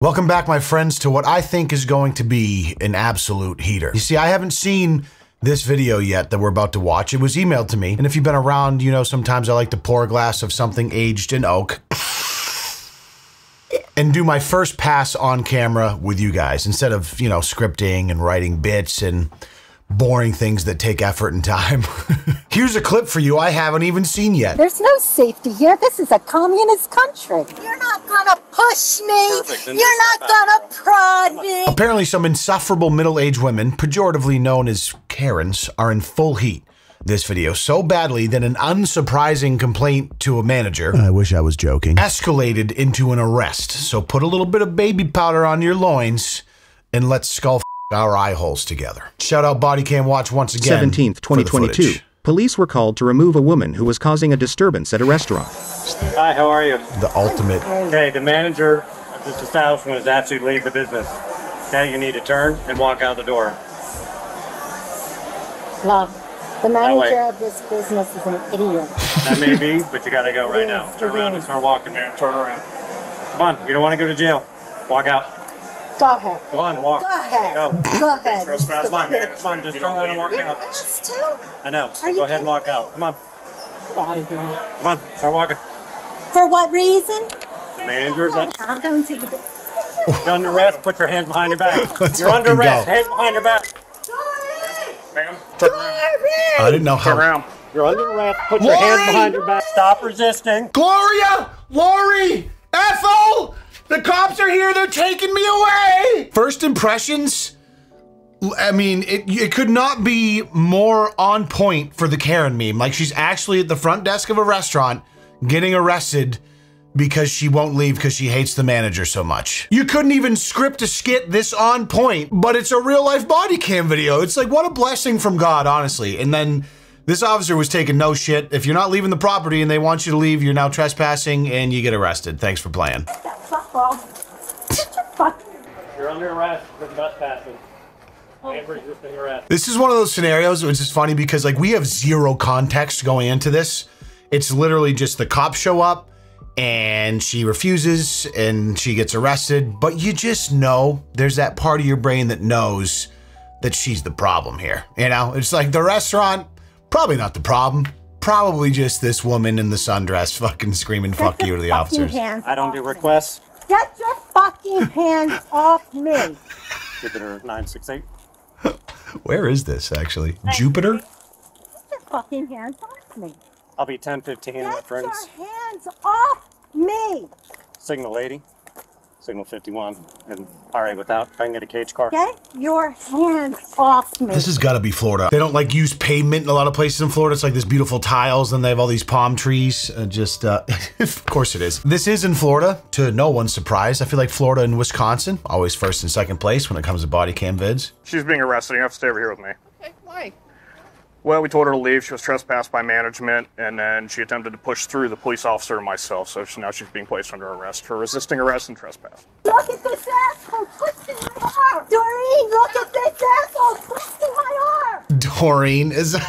Welcome back, my friends, to what I think is going to be an absolute heater. You see, I haven't seen this video yet that we're about to watch. It was emailed to me, and if you've been around, you know sometimes I like to pour a glass of something aged in oak and do my first pass on camera with you guys instead of, you know, scripting and writing bits and boring things that take effort and time. Here's a clip for you I haven't even seen yet. There's no safety here. This is a communist country. You're not gonna push me. You're not gonna prod me. Apparently, some insufferable middle aged women, pejoratively known as Karens, are in full heat. This video so badly that an unsurprising complaint to a manager, I wish I was joking, escalated into an arrest. So put a little bit of baby powder on your loins and let's skull our eye holes together. Shout out Body Cam Watch once again. 17th, 2022. Police were called to remove a woman who was causing a disturbance at a restaurant. Hi, how are you? The ultimate. Okay, the manager of this establishment has asked you to leave the business. Now you need to turn and walk out the door. Look, the way. manager of this business is an idiot. That may be, but you gotta go right now. Turn around and start walking, man. Turn around. Come on, you don't want to go to jail. Walk out. Go ahead. Come on, walk. Go ahead. Go. Go ahead. Come on, man. Come on, just turn around and walk out. This too? I know. Are Go ahead and walk out. Come on. Come on, start walking. For what reason? The manager's up. I'm going to the. You're under arrest. Put your hands behind your back. Let's You're under arrest. go. Hands behind your back. Ma'am. Turn. I didn't know Turn how. around. You're under arrest. Put your hands behind your back. Stop resisting. Gloria! Lori! Ethel! The cops are here. They're taking me away. First impressions. I mean, it, it could not be more on point for the Karen meme. Like she's actually at the front desk of a restaurant getting arrested because she won't leave because she hates the manager so much. You couldn't even script a skit this on point, but it's a real life body cam video. It's like what a blessing from God, honestly. And then this officer was taking no shit. If you're not leaving the property and they want you to leave, you're now trespassing and you get arrested. Thanks for playing. Fuck off. Get. You're under arrest for trespassing. And resisting arrest. This is one of those scenarios which is funny because like we have zero context going into this. It's literally just the cops show up and she refuses and she gets arrested, but you just know there's that part of your brain that knows that she's the problem here. You know, it's like the restaurant, probably not the problem. Probably just this woman in the sundress fucking screaming fuck you to the Fucking officers. hands I don't do requests. Get your fucking hands off me. Jupiter 968. Where is this actually? Jupiter? Get your fucking hands off me. I'll be 1015, my Get friends. your hands off me. Signal 80. Signal 51. And all right, without, if I can get a cage car. Get your hands off me. This has got to be Florida. They don't like use pavement in a lot of places in Florida. It's like this beautiful tiles, and they have all these palm trees. Uh, just, uh, of course it is. This is in Florida, to no one's surprise. I feel like Florida and Wisconsin always first and second place when it comes to body cam vids. She's being arrested. You have to stay over here with me. Okay, why? Well, we told her to leave. She was trespassed by management, and then she attempted to push through the police officer and myself. So she- now she's being placed under arrest for resisting arrest and trespass. Look at this asshole twisting my arm. Doreen, look at this asshole twisting my arm. Doreen is.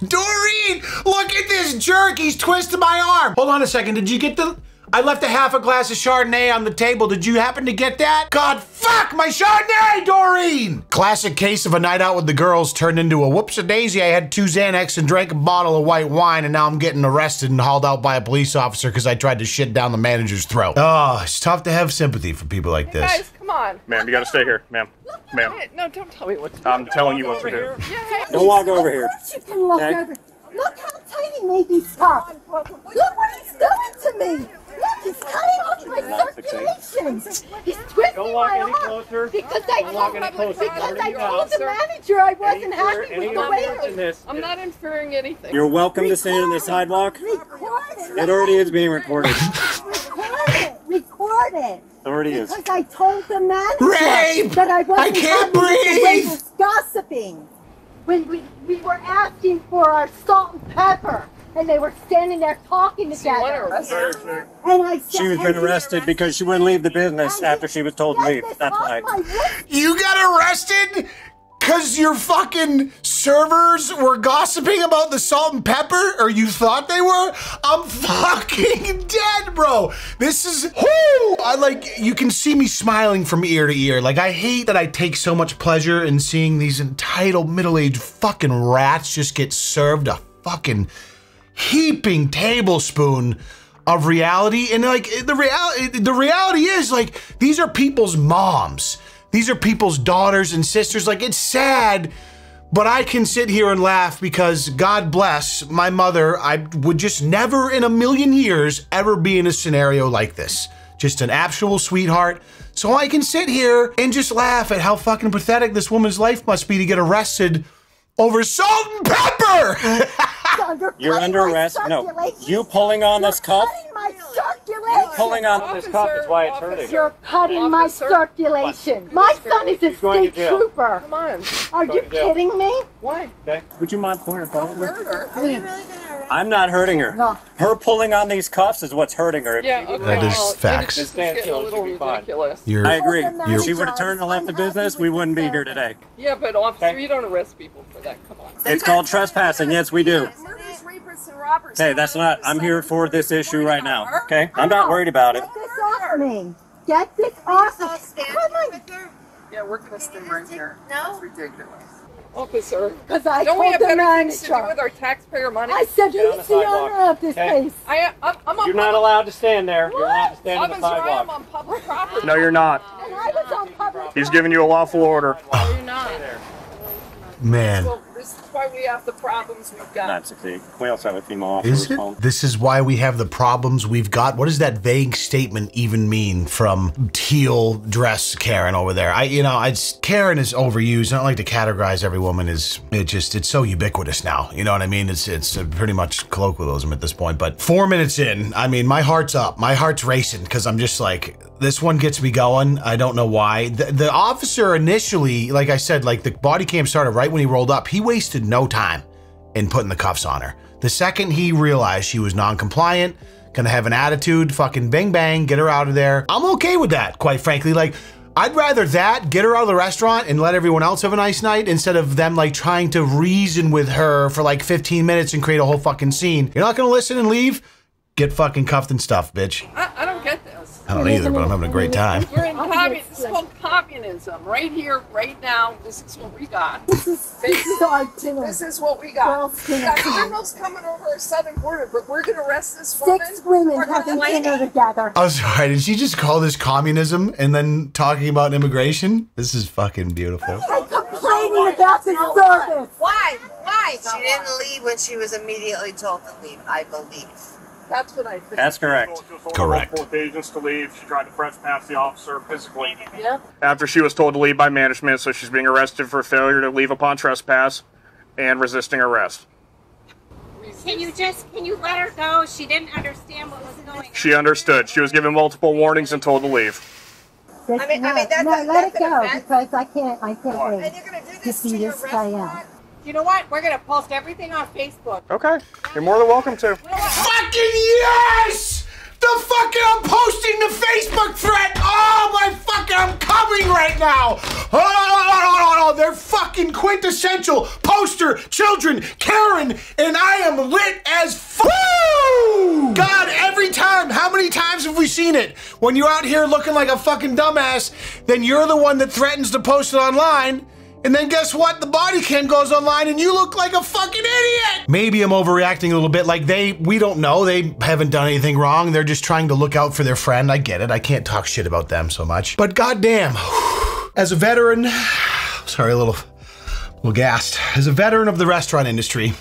Doreen! Look at this jerk! He's twisted my arm! Hold on a second. Did you get the. I left a half a glass of Chardonnay on the table. Did you happen to get that? God, fuck my Chardonnay, Doreen! Classic case of a night out with the girls turned into a whoops a daisy. I had two Xanax and drank a bottle of white wine, and now I'm getting arrested and hauled out by a police officer because I tried to shit down the manager's throat. Oh, it's tough to have sympathy for people like this. Guys, come on. Ma'am, you got to stay here, ma'am. Ma'am, No, don't tell me what to do. I'm telling you Walk what to over do. here. Yeah, hey, Don't walk over here. You can walk Okay. over. Look how tiny he made me stop. Look what he's doing to me. Look, he's cutting off my circulation. He's twisting my arm. closer. Because I Don't told, any closer. because I told the manager I wasn't Any- happy any with the other waiters. in this? I'm not inferring anything. You're welcome to stand on the sidewalk. Record it. It already is being recorded. Record it. Record it. It already is. Because I told the manager Rape! that I wasn't I can't happy with the breathe! waiters gossiping. When we, we were asking for our salt and pepper, and they were standing there talking So you want to together. arrest her? And I said, She was been arrested because she wouldn't leave the business after she was told to leave. That's why. why. You got arrested? Cause your fucking servers were gossiping about the salt and pepper, or you thought they were? I'm fucking dead, bro. This is whoo! I like you can see me smiling from ear to ear. Like I hate that I take so much pleasure in seeing these entitled middle-aged fucking rats just get served a fucking heaping tablespoon of reality. And like the reality the reality is like these are people's moms. These are people's daughters and sisters. Like it's sad but I can sit here and laugh because God bless my mother. I would just never in a million years ever be in a scenario like this. Just an actual sweetheart. So I can sit here and just laugh at how fucking pathetic this woman's life must be to get arrested over salt and pepper You're under arrest. No, you pulling on this cuff. Cutting my circulation. Pulling on this cuff is why it's hurting. You're cutting my Officer. circulation. My son is a going to state trooper. Come on. Are you kidding me? Why? Okay. Would you mind pulling her phone? Murder. I'm not hurting her. No. Her pulling on these cuffs is what's hurting her. Yeah, okay. That is well, facts. It's This getting a little should be fine. ridiculous. You're I agree. You're- If she would have turned and left the business, we wouldn't be here today. Yeah, but officer, Okay. you don't arrest people for that. Come on. It's called trespassing. Yes, we do. Murders, rapists, and robbers. Okay, that's not. I'm here for this issue right now. Okay, I'm not worried about it. Get this off me. Get this off me. Come on. Yeah, we're gonna stay right here. No. It's ridiculous. Officer, Because I don't we told have the better things to do with our taxpayer money? I said Get on he's the the sidewalk. owner of this Okay. place. I, I'm, I'm on You're not public- allowed to stand there. You're allowed to stand on the Officer, I am sidewalk. on public property. No, you're not. And I was on public. He's giving you a lawful order. No, you're not. man. Well, this is why we have the problems we've got. Not succeed. We also have a female officer Is it? home. This is why we have the problems we've got. What does that vague statement even mean from teal dress Karen over there? I, you know, I just- Karen is overused. I don't like to categorize every woman as it just it's so ubiquitous now. You know what I mean? It's it's uh, pretty much colloquialism at this point. But four minutes in, I mean, my heart's up. My heart's racing because I'm just like this one gets me going. I don't know why. The, the officer initially, like I said, like the body cam started right when he rolled up. He wasted no time in putting the cuffs on her. The second he realized she was non-compliant, gonna have an attitude, fucking bang bang, get her out of there. I'm okay with that, quite frankly. Like, I'd rather that, get her out of the restaurant and let everyone else have a nice night instead of them like trying to reason with her for like 15 minutes and create a whole fucking scene. You're not gonna listen and leave? Get fucking cuffed and stuff, bitch. I, I don't get this. I don't either, but I'm having a great time. We're in I'm commun- against This is called communism. Right here, right now, this is what we got. This is our dinner. This is what we got. Girls' We got criminals coming over our southern border, but we're gonna arrest this woman. Six women We're having dinner together. I'm sorry, did she just call this communism and then talking about immigration? This is fucking beautiful. I'm complaining about the service. Why? Why? She didn't leave when she was immediately told to leave, I believe. That's what I think. That's correct. Correct. Multiple agents to leave. She tried to trespass the officer physically. yeah. After she was told to leave by management, so she's being arrested for failure to leave upon trespass and resisting arrest. Can you just, can you let her go? She didn't understand what was going on. She understood. She was given multiple warnings and told to leave. I mean- I mean, that's no, a- let it that's an go offense. because I can't. I can't And wait you're gonna do to this see to this play out. Restaurant? You know what? We're gonna post everything on Facebook. Okay. You're more than welcome to. Fucking yes! The fucking I'm posting the Facebook thread. Oh my fucking I'm coming right now. Oh, oh, oh, oh, oh, they're fucking quintessential poster children, Karen, and I am lit as fuck. God, every time, how many times have we seen it? When you're out here looking like a fucking dumbass, then you're the one that threatens to post it online. And then guess what? The body cam goes online and you look like a fucking idiot. Maybe I'm overreacting a little bit. Like they, we don't know. They haven't done anything wrong. They're just trying to look out for their friend. I get it. I can't talk shit about them so much. But goddamn, as a veteran, sorry, a little, a little gassed. As a veteran of the restaurant industry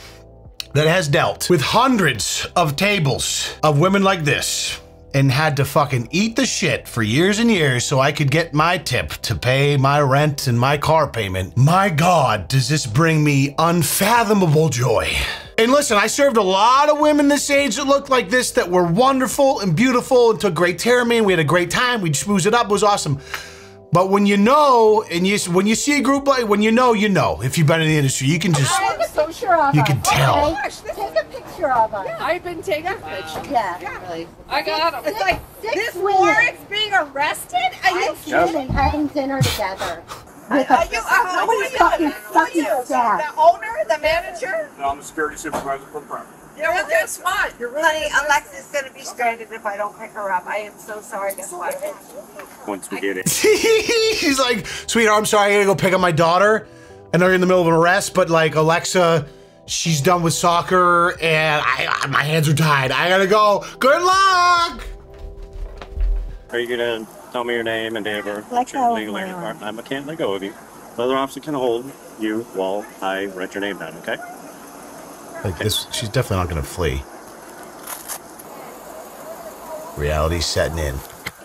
that has dealt with hundreds of tables of women like this and had to fucking eat the shit for years and years so I could get my tip to pay my rent and my car payment. My God, does this bring me unfathomable joy. And listen, I served a lot of women this age that looked like this that were wonderful and beautiful and took great care of me and we had a great time. We'd schmoozed it up. It was awesome. But when you know, and you when you see a group like when you know, you know. If you've been in the industry, you can just I take a picture of You her. can tell. Okay? Take a picture of her. I've been taking pictures. Yeah. I got them. It's like This six women. Warwick's being arrested? Are you Six women having dinner together. with Are a you, uh, Nobody's who are fucking you? Who are you? The owner, the manager? No, I'm the security supervisor for the property. Yeah, well, guess what? You're Honey, Alexa's gonna be stranded if I don't pick her up. I am so sorry. Guess what? Once we get it. He's like, sweetheart, I'm sorry, I gotta go pick up my daughter. And they're in the middle of an arrest, but like Alexa, she's done with soccer and I, I my hands are tied. I gotta go. Good luck. Are you gonna tell me your name and date of birth? Let Your go of legal my age arm. part? I can't let go of you. The other officer can hold you while I write your name down, okay? Like this, she's definitely not gonna flee. Reality setting in.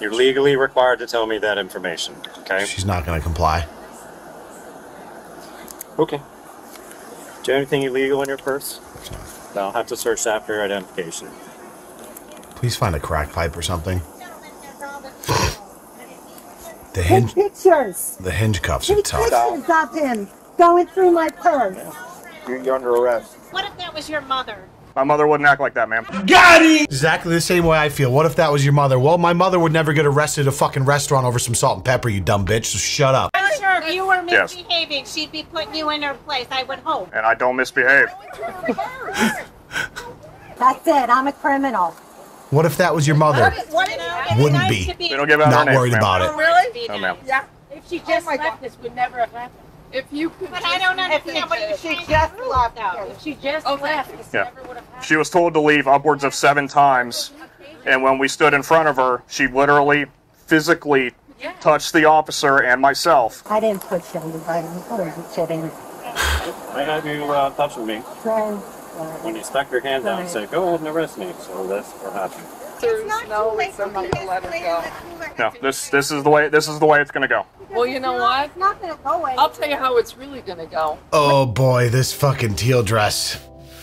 You're legally required to tell me that information, okay? She's not gonna comply. Okay. Do you have anything illegal in your purse? No. I'll have to search after identification. Please find a crack pipe or something. The Take hinge, pictures. the hinge cuffs are Take tough. pictures of him going through my purse. You're under arrest. What if that was your mother? My mother wouldn't act like that, ma'am. Exactly the same way I feel. What if that was your mother? Well, my mother would never get arrested at a fucking restaurant over some salt and pepper, you dumb bitch. So shut up. I'm sure if you were Yes. misbehaving, she'd be putting you in her place. I would hope. And I don't misbehave. That's it. I'm a criminal. What if that was your mother? What if it's Wouldn't nice be. be We don't give out our Not names, worried ma'am. about it. Oh, really? No, ma'am. Yeah. If she just oh my left, this would never have happened. If you could. But I don't understand what you're She just to prove, left though. If she just Okay. left, this Yeah. never would have. She was told to leave upwards of seven times, and when we stood in front of her, she literally, physically touched the officer and myself. I didn't push anybody. What are you kidding? I have you uh, touching me. Friend. When you stuck your hand out and said, go ahead and arrest me. So that's what happened. There's no way for me to let her go. No, this this is the way this is the way it's gonna go. Well, you know what? It's not gonna go away. I'll tell you how it's really gonna go. Oh boy, this fucking teal dress.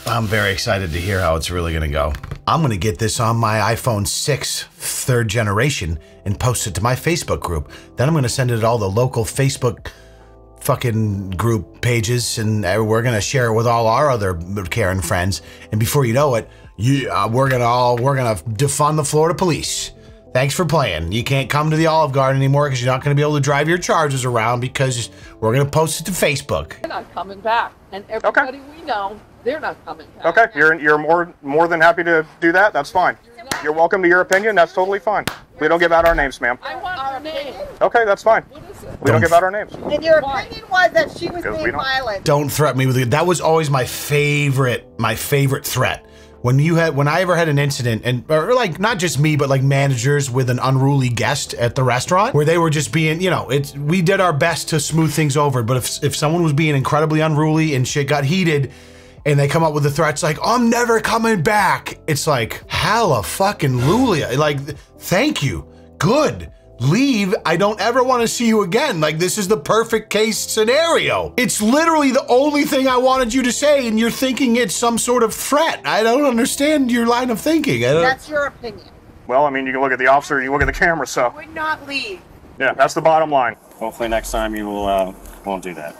I'm very excited to hear how it's really gonna go. I'm gonna get this on my iPhone 6 third generation and post it to my Facebook group. Then I'm gonna send it to all the local Facebook fucking group pages and uh, we're gonna share it with all our other Karen friends. And before you know it, you, uh, we're gonna all we're gonna defund the Florida police. Thanks for playing. You can't come to the Olive Garden anymore because you're not going to be able to drive your charges around because we're going to post it to Facebook. They're not coming back. And everybody we know, they're not coming back. Okay, you're you're more more than happy to do that. That's fine. You're welcome to your opinion. That's totally fine. We don't give out our names, ma'am. I want her name. Okay, that's fine. What is it? We don't give out our names. And your opinion was that she was being violent. don't threaten me with it. That was always my favorite, my favorite threat. When you had, when I ever had an incident, and or like not just me, but like managers with an unruly guest at the restaurant, where they were just being, you know, it's we did our best to smooth things over. But if if someone was being incredibly unruly and shit got heated, and they come up with the threats like I'm never coming back, it's like hella fucking lulia. Like, thank you, good. Leave. I don't ever want to see you again. Like, this is the perfect case scenario. It's literally the only thing I wanted you to say, and you're thinking it's some sort of threat. I don't understand your line of thinking. I don't, That's your opinion. Well, I mean, you can look at the officer, you look at the camera, so Would not leave. yeah, that's the bottom line. Hopefully next time you will uh, won't do that.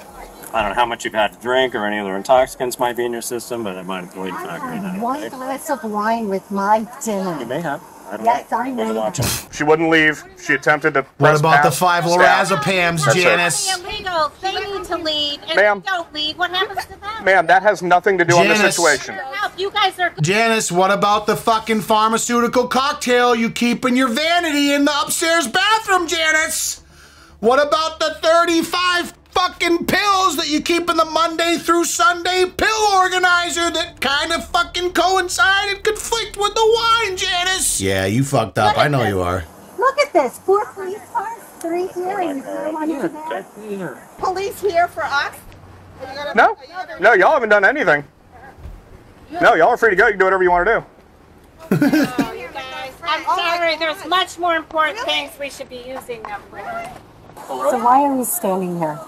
I don't know how much you've had to drink or any other intoxicants might be in your system, but it might have played a factor in that. One glass of wine with my dinner. You may have. I Yes. I know. She wouldn't leave. She attempted to. what about the five staff. lorazepams, That's. Janice? illegal. They need to leave, and Ma'am. don't leave. What happens to them? Ma'am, that has nothing to do on the situation. Help. You guys are. Janice, what about the fucking pharmaceutical cocktail you keep in your vanity in the upstairs bathroom, Janice? What about the 35 fucking pills that you keep in the Monday through Sunday pill organizer that kind of fucking coincide and conflict with the wine, Janice? Yeah, you fucked up. I know you are. Look at this. Four police cars, three hearings. No one to that. Police here for us? No, no, y'all haven't done anything. No, y'all are free to go. You can do whatever you want to do. Oh, you guys. I'm sorry. There's much more important things we should be using them for. So why are we standing here?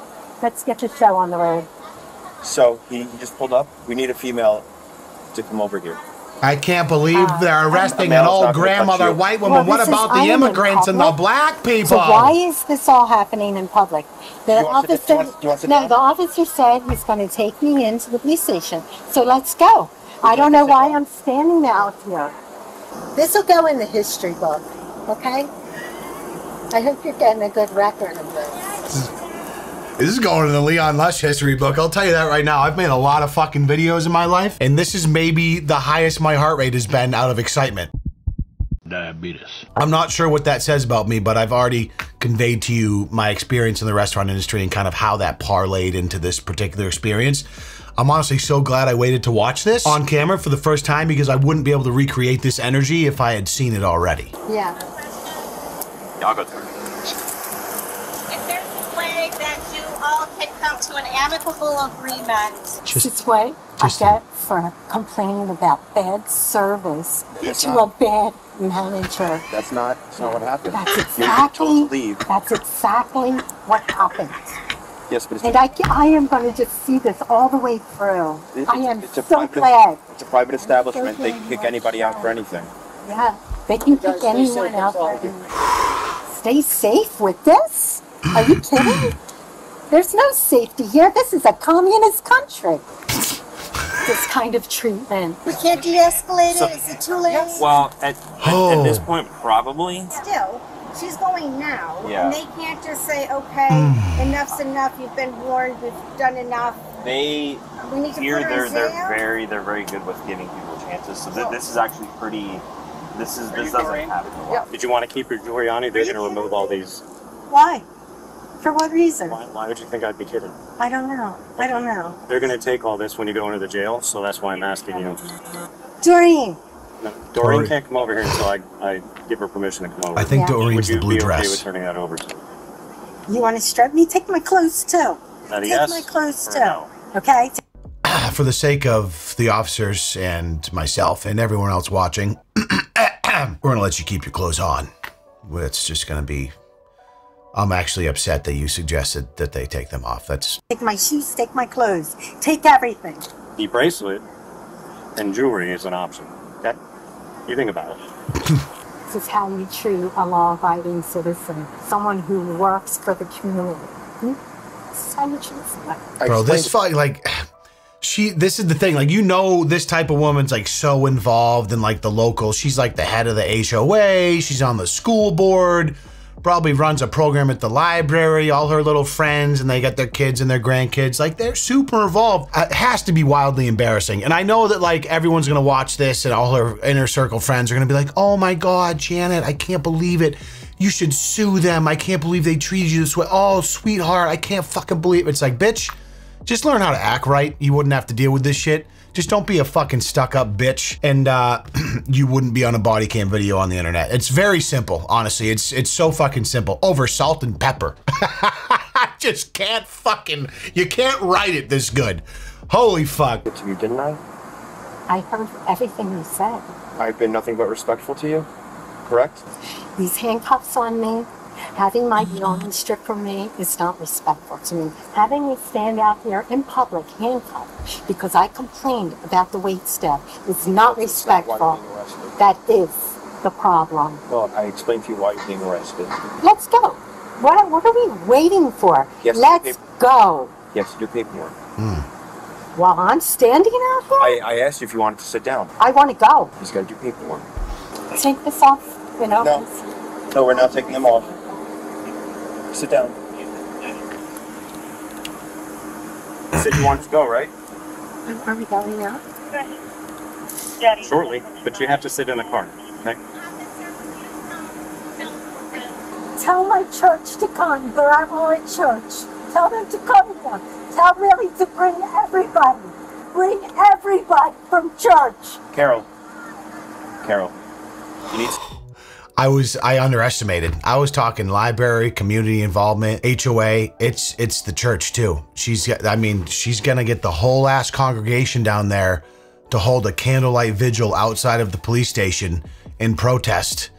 Let's get the show on the road. So he, he just pulled up. We need a female to come over here. I can't believe uh, they're arresting an old not gonna touch grandmother you. white Well, woman. what this is- about I the am immigrants and the black people? So why is this all happening in public? The You want to- officer, you want- you want to sit no, down? the officer said he's going to take me into the police station. So let's go. I don't know why I'm standing out here. This will go in the history book, okay? I hope you're getting a good record of this. This is going in the Leon Lush history book. I'll tell you that right now. I've made a lot of fucking videos in my life, and this is maybe the highest my heart rate has been out of excitement. Diabetes. I'm not sure what that says about me, but I've already conveyed to you my experience in the restaurant industry and kind of how that parlayed into this particular experience. I'm honestly so glad I waited to watch this on camera for the first time because I wouldn't be able to recreate this energy if I had seen it already. Yeah. Yeah, I'll go through. If there's a way that you all can come to an amicable agreement. Just- This is what just- I get for complaining about bad service That's to not- a bad manager. That's not, that's not what happened. That's exactly, leave. that's exactly what happened. Yes, but it's, And I, I am going to just see this all the way through. it's, I am it's a so private, glad. It's a private establishment. They can kick anybody out for anything. Yeah, they can kick anyone out. Stay safe with this? Are you kidding? There's no safety here. This is a communist country. This kind of treatment. We can't de-escalate So- it. Is it too late? Yes. Well, at, at, at this Oh. point, probably. Still, she's going now, Yeah. and they can't just say, "Okay, Hmm. enough's enough. You've been warned. We've done enough. They We need to here they're they're very they're very good with giving people chances. So th- this is actually pretty. This is this doesn't happen a lot. Did you want to keep your jewelry on? They're going to remove all these. Why? For what reason? Why, why would you think I'd be kidding? I don't know. I don't know. They're going to take all this when you go into the jail, so that's why I'm asking you. Doreen, No, Doreen Sorry. can't come over here until I, I give her permission to come over. I think Yeah. Doreen's would the you blue be okay with dress. turning that over to me? you want to strip me? Take my clothes too. That a Take yes my clothes too. no? Okay? For the sake of the officers and myself and everyone else watching, we're going to let you keep your clothes on. It's just going to be. I'm actually upset that you suggested that they take them off. That's Take my shoes, take my clothes, take everything. The bracelet and jewelry is an option. Okay? You think about it. This is how you treat a law-abiding citizen, someone who works for the community. Hmm? This is how you treat someone. bro. This fuck like she. This is the thing. Like you know, this type of woman's like so involved in like the local. She's like the head of the HOA. She's on the school board. Probably runs a program at the library. All her little friends, and they got their kids and their grandkids. Like they're super involved. Uh, It has to be wildly embarrassing. And I know that like everyone's gonna watch this, and all her inner circle friends are gonna be like, "Oh my god, Janet, I can't believe it." You should sue them. I can't believe they treated you this way. Oh, sweetheart, I can't fucking believe it. It's like, bitch, just learn how to act right. You wouldn't have to deal with this shit. Just don't be a fucking stuck up bitch, and uh, you wouldn't be on a body cam video on the internet. It's very simple, honestly. It's it's so fucking simple. Over salt and pepper. I just can't fucking. You can't write it this good. Holy fuck. To you, didn't I? I heard everything you said. I've been nothing but respectful to you. Correct. These handcuffs on me, having my belongings stripped from me is not respectful to me. Having me stand out here in public handcuffed because I complained about the wait staff is not Why respectful. you're being arrested. That is the problem. Well, I explained to you why you're being arrested. Let's go. What, what are we waiting for? Yes, Let's go. You have to do paperwork. Hmm. While I'm standing out here, I, I asked you if you wanted to sit down. I want to go. You just got to do paperwork. Take this off, you know? No. No, we're not taking them off. Sit down. You said you wanted to go, right? Where are we going now? Shortly, but you have to sit in the car. Okay? Tell my church to come, Bravo Church. Tell them to come here. Tell Millie to bring everybody. Bring everybody from church. Carol. Carol. You need. I was I underestimated. I was talking library, community involvement, HOA. It's it's the church too. She's I mean, she's gonna get the whole ass congregation down there to hold a candlelight vigil outside of the police station in protest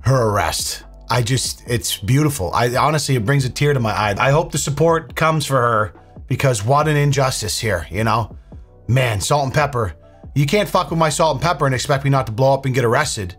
her arrest. I just it's beautiful. I honestly it brings a tear to my eye. I hope the support comes for her because what an injustice here, you know? Man, salt and pepper. You can't fuck with my salt and pepper and expect me not to blow up and get arrested.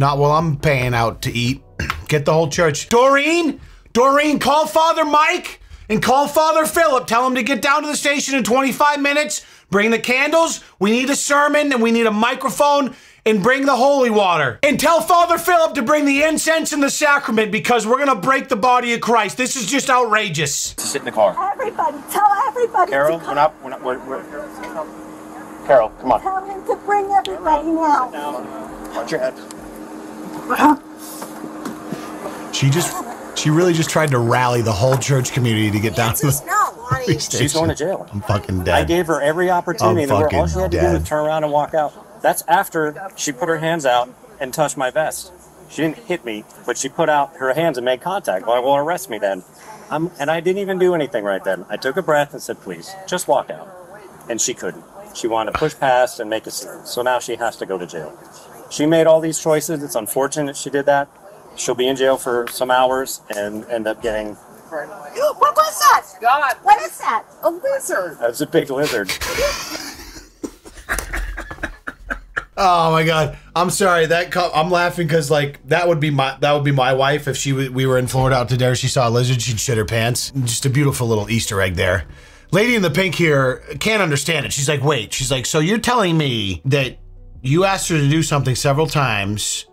Not while I'm paying out to eat. Get the whole church. Doreen! Doreen, call Father Mike and call Father Philip. Tell him to get down to the station in 25 minutes. Bring the candles. We need a sermon and we need a microphone and bring the holy water. And tell Father Philip to bring the incense and the sacrament because we're going to break the body of Christ. This is just outrageous. Sit in the car. everybody. Tell everybody Carol, to we're come. not. We're not. We're, we're, Carol, come on. Tell him to bring everybody now. Watch your head. She just, she really just tried to rally the whole church community to get down to the No, police station. She's going to jail. I'm fucking dead. I gave her every opportunity. I'm in the world. All fucking she had to do dead. was turn around and walk out. That's after she put her hands out and touched my vest. She didn't hit me, but she put out her hands and made contact. Well, well arrest me then. I'm, and I didn't even do anything right then. I took a breath and said, please, just walk out. And she couldn't. She wanted to push past and make a scene. So now she has to go to jail. She made all these choices. It's unfortunate she did that. She'll be in jail for some hours and end up getting. What was that? God, What is that? a lizard. That's a big lizard. Oh my god, I'm sorry. That co- I'm laughing because like that would be my that would be my wife if she w- we were in Florida out to dinner. She saw a lizard, she'd shit her pants. Just a beautiful little Easter egg there. Lady in the pink here can't understand it. She's like, wait. She's like, so you're telling me that you asked her to do something several times,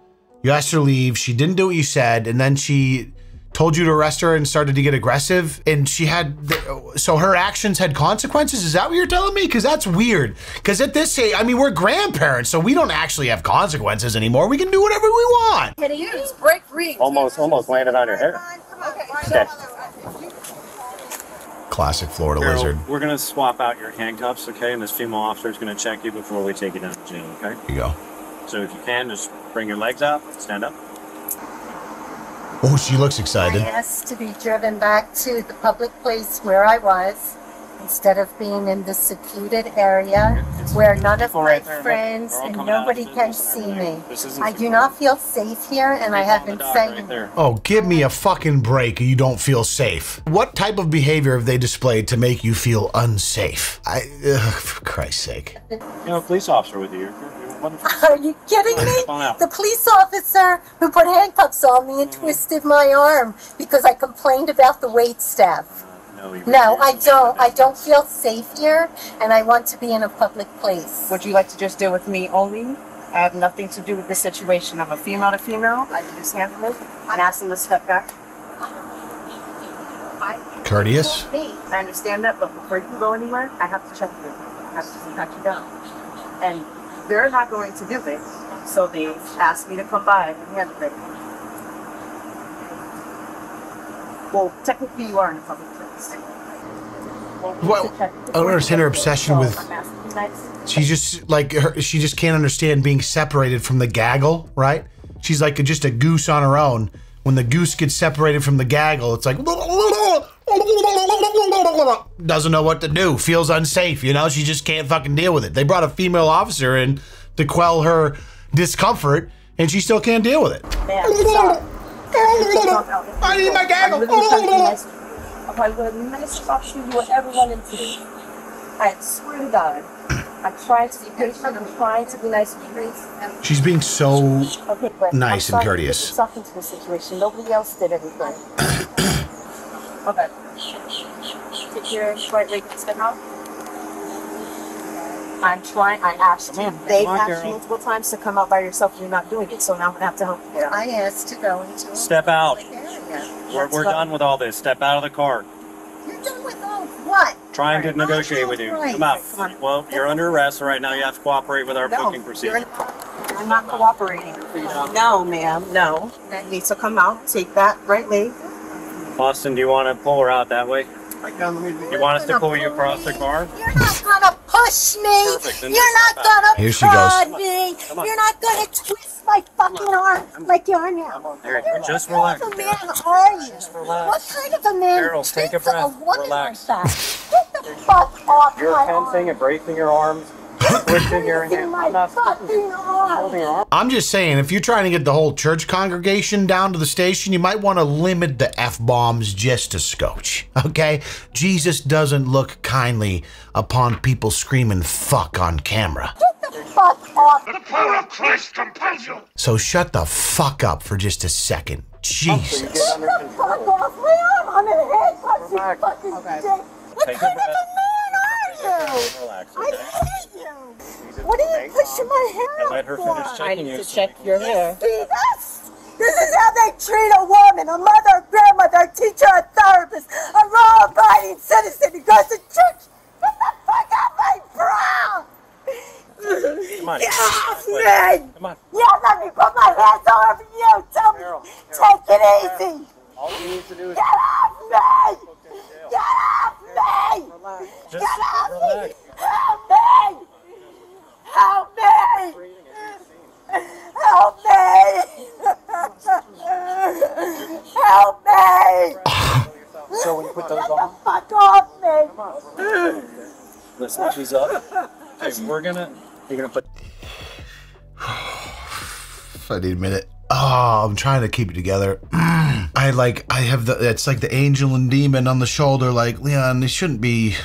you asked her to leave, she didn't do what you said, and then she told you to arrest her and started to get aggressive and she had so her actions had consequences? Is that what you're telling me? Because that's weird. Because at this age i mean we're grandparents so we don't actually have consequences anymore. We can do whatever we want. Use break rings. Almost, almost landed on your hair. Okay. Classic florida Carol, lizard we're gonna swap out your handcuffs, okay? And this female officer is gonna check you before we take you down to jail, okay? Here you go So if you can, just bring your legs out, stand up. oh she looks I excited asked to be driven back to the public place where I was instead of being in the secluded area where none of People my right friends and coming out of nobody can see me. I do not feel safe here, and I have on the been dock saying right oh give me a fucking break you don't feel safe what type of behavior have they displayed to make you feel unsafe i ugh, for christ's sake You know, a police officer with you. You're, you're. Are you kidding me? Come on out. The police officer who put handcuffs on me and mm. twisted my arm because I complained about the wait staff. No, you No, I don't. I don't feel safe here, and I want to be in a public place. Would you like to just deal with me only? I have nothing to do with this situation. I'm a female to female. I can just handle it. And ask them to step back. courteous I understand that, but before you can go anywhere, I have to check you. I have to pat you down. And they're not going to do it, so they asked me to come by and handle it. Well, technically, you are in a public place. Well, I don't understand her obsession with- I'm asking you nice. She just like her, she just can't understand being separated from the gaggle, right? She's like just a goose on her own. When the goose gets separated from the gaggle, it's like doesn't know what to do, feels unsafe, you know? She just can't fucking deal with it. They brought a female officer in to quell her discomfort, and she still can't deal with it. Sorry. I need my gaggle. I would about you, you would ever run into. I swear to God. I'm trying to be patient. I'm trying to be nice and you. She's being so Okay, Nice and courteous. Yourself into the situation. Nobody else did everything. okay. Take your right leg and step out. I'm trying. I asked you. They've Come on, asked you Carol. multiple times to come out by yourself, and you're not doing it. So now I'm gonna have to help you. I asked to go into a Step out. public area. We're, we're done with all this. Step out of the car. You're done with all what? Trying to negotiate with you. Come out. Well, you're under arrest, right now you have to cooperate with our No, booking you're procedure. I'm not cooperating. No, ma'am. No. You need to come out. Take that right leg. Austin, do you want to pull her out that way? You want us to pull you across the car? You're not gonna push me. Perfect, You're not gonna Here she goes. prod me. Come on. You're not gonna twist my fucking arm like you are now. There, You're just what kind of a man are you? relax. What kind of a man Carol, take a treats breath. woman Relax. like that? Get the fuck off You're my tensing arm. and bracing your arms, twisting your Twisting hand. my I'm not fucking arm. holding your arm. I'm just saying, if you're trying to get the whole church congregation down to the station, you might want to limit the F bombs just a scotch, okay? Jesus doesn't look kindly upon people screaming fuck on camera. Get the fuck off. So shut the fuck up for just a second. Jesus. Get the fuck off my. I'm in handcuffs, you Relax. fucking Okay. dick. What kind of a man are you? Relax, I okay? Hate you. What are you pushing my hair And let her for? finish I checking need you. to check your hair. See this? This is how they treat a woman, a mother, a grandmother, a teacher, a therapist, a law-abiding citizen so when you put those on, Fuck off me! listen, she's up. Okay, we're gonna. You're gonna put. I need a minute. Oh, I'm trying to keep it together. I like I have the it's like the angel and demon on the shoulder, like, Leon, this shouldn't be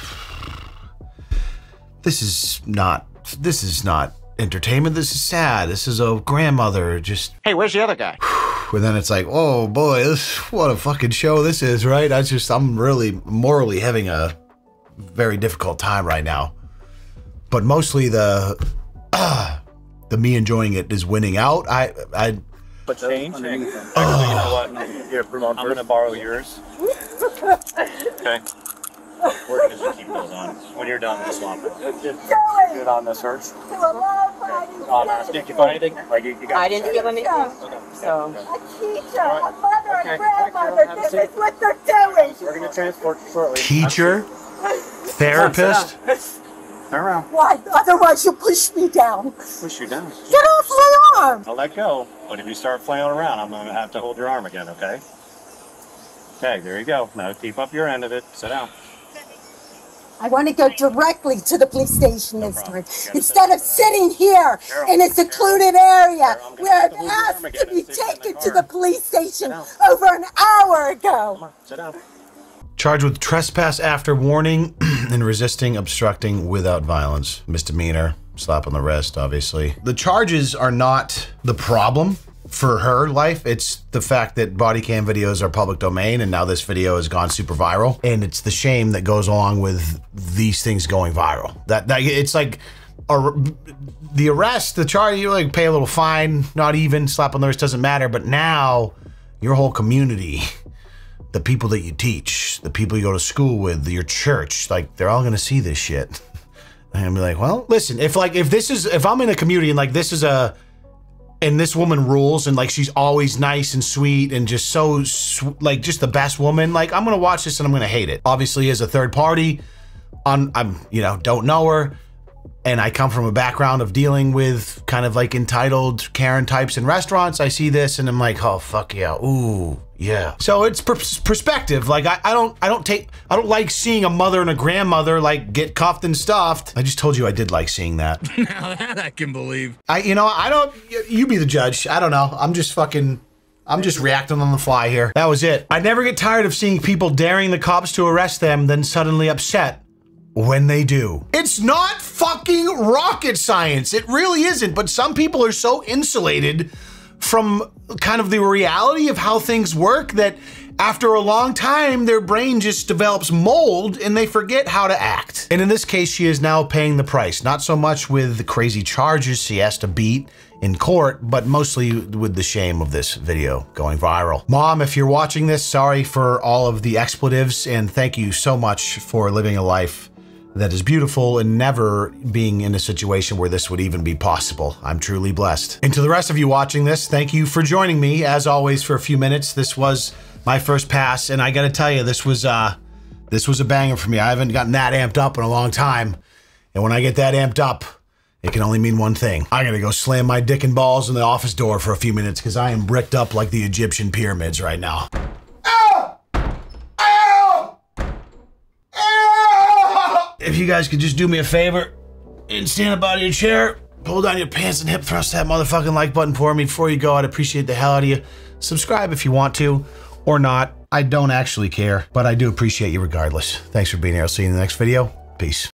This is not this is not entertainment. This is sad. This is a grandmother just Hey, where's the other guy? and then it's like, oh boy, this what a fucking show this is, right? I just I'm really morally having a very difficult time right now. But mostly the the me enjoying it is winning out. I I Put change. Actually, you know what? Here, I'm gonna borrow yours. Okay. We're gonna just keep those on. When you're done, just swap it. Just Good on this search. Um, did you find anything? Like you, you got I didn't feel anything. So A teacher, a mother, Okay. and grandmother, Have a this is what they're doing! We're gonna transport shortly. teacher, therapist. Turn around. Why? Otherwise you'll push me down. Push you down. Get off my arm! I'll let go. But if you start flailing around, I'm gonna have to hold your arm again. Okay. Okay. There you go. Now keep up your end of it. Sit down. I want to go directly to the police station this time, instead of sitting here Carol, in a secluded area where I've to hold your arm asked to be and sit you in the taken to the police station over an hour ago. Come on. Sit down. Charged with trespass after warning and resisting obstructing without violence. Misdemeanor. Slap on the wrist, obviously. The charges are not the problem for her life. It's the fact that body cam videos are public domain and now this video has gone super viral. And it's the shame that goes along with these things going viral. That, that it's like a, the arrest, the charge, you like pay a little fine, not even, slap on the wrist doesn't matter. But now your whole community the people that you teach, the people you go to school with, your church, like they're all gonna see this shit. And be like, well, listen, if like if this is if I'm in a community and like this is a and this woman rules and like she's always nice and sweet and just so like just the best woman, like I'm gonna watch this and I'm gonna hate it. Obviously, as a third party, on I'm you know don't know her, and I come from a background of dealing with kind of like entitled Karen types in restaurants. I see this and I'm like, oh fuck yeah, ooh yeah. So it's per- perspective. Like I, I don't I don't take I don't like seeing a mother and a grandmother like get cuffed and stuffed. I just told you I did like seeing that. Now that I can believe. I you know I don't you- you be the judge. I don't know. I'm just fucking. I'm just reacting on the fly here. That was it. I never get tired of seeing people daring the cops to arrest them, then suddenly upset when they do. It's not fucking rocket science. It really isn't. But some people are so insulated from kind of the reality of how things work that after a long time, their brain just develops mold and they forget how to act. And in this case, she is now paying the price. Not so much with the crazy charges she has to beat in court, but mostly with the shame of this video going viral. Mom, if you're watching this, sorry for all of the expletives and thank you so much for living a life that is beautiful and never being in a situation where this would even be possible. I'm truly blessed. And to the rest of you watching this, thank you for joining me as always for a few minutes. This was my first pass and I got to tell you this was uh this was a banger for me. I haven't gotten that amped up in a long time. And when I get that amped up, it can only mean one thing. I gotta go slam my dick and balls in the office door for a few minutes because I am bricked up like the Egyptian pyramids right now. If you guys could just do me a favor and stand up out of your chair, pull down your pants and hip thrust that motherfucking like button for me before you go, I'd appreciate the hell out of you. Subscribe if you want to or not. I don't actually care, but I do appreciate you regardless. Thanks for being here. I'll see you in the next video. Peace.